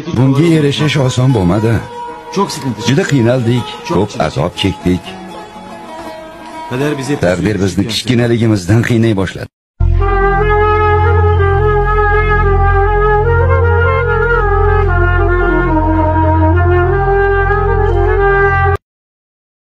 Bunga erishish oson bo'lmadi. Juda qiynaldik, ko'p azob chekdik. Tarbiyamizni kichkinaligimizdan qiynay boshladi.